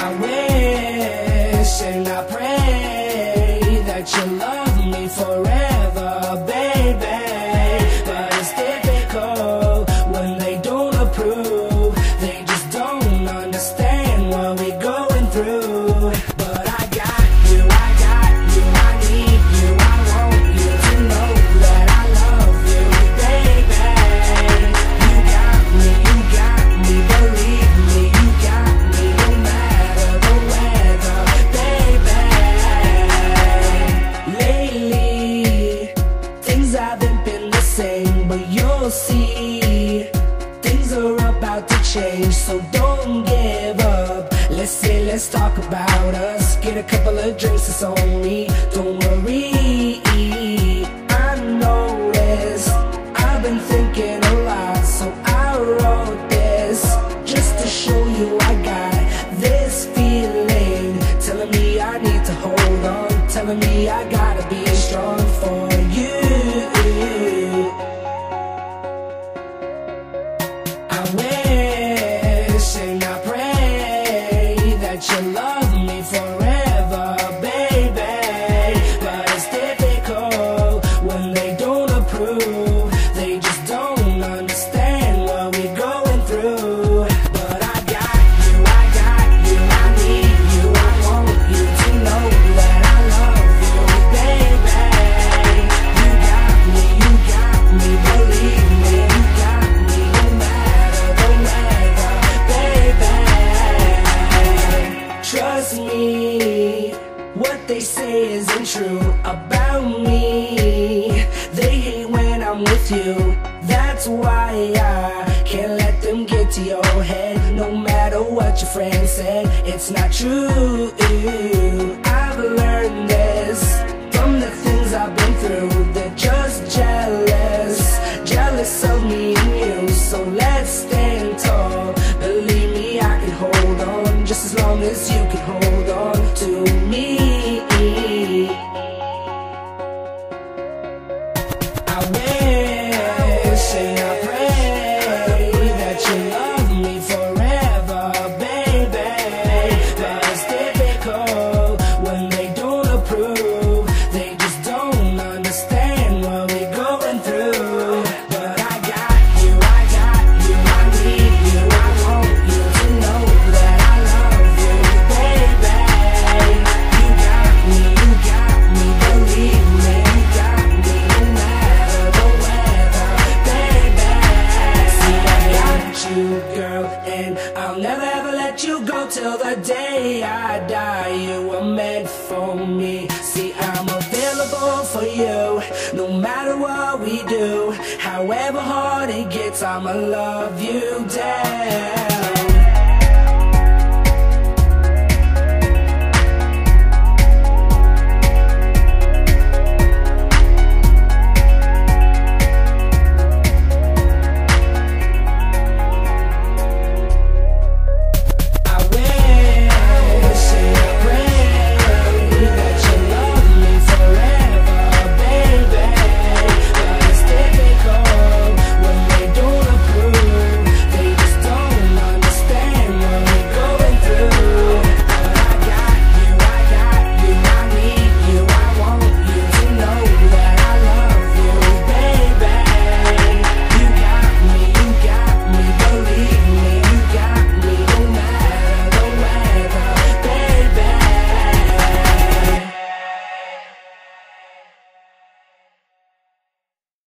I wish and I pray that you love me forever. change, so don't give up. Let's sit, let's talk about us. Get a couple of drinks, it's on me. Don't worry. your love. they say isn't true about me. They hate when I'm with you. That's why I can't let them get to your head. No matter what your friends said It's not true. I went you go till the day I die. You were meant for me. See, I'm available for you, no matter what we do. However hard it gets, I'ma love you down.